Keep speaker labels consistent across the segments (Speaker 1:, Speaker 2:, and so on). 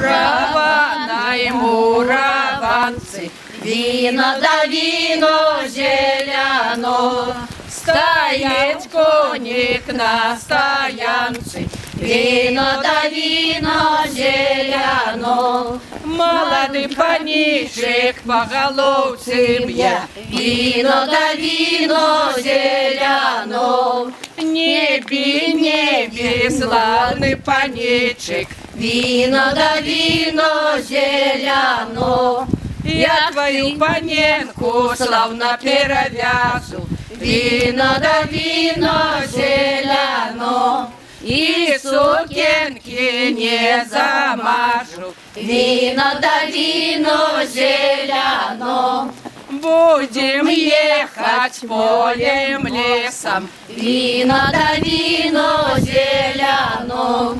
Speaker 1: Муравана и мураванцы, Вино да вино зеляно, Стоит коник на стоянце, Вино да вино зеляно. Молодый паничек по головце бья, Вино да вино зеляно. Небі, небі, славний панічик, Віно да віно зеляно. Я твою паненку славно перев'язу, Віно да віно зеляно. І сукенки не замажу, Віно да віно зеляно. Будем ехать полем лесом, Вино да вино зеляно.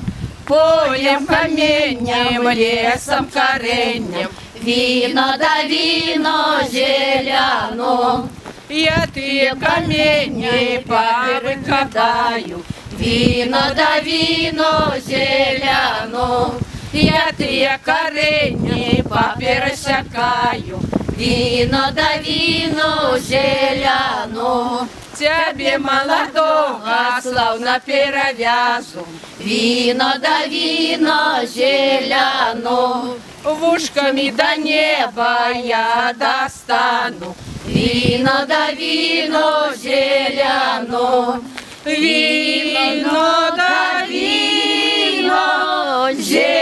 Speaker 1: Полем каменем, лесом коренем, Вино да вино зеляно. Я ты камни повыкопаю, Вино да вино зеляно. Я ты корени попересякаю, Вино да вино зеляно, Тебе молодого словно перевязу. Вино да вино зеляно, В ушками до неба я достану. Вино да вино зеляно, Вино да вино зеляно.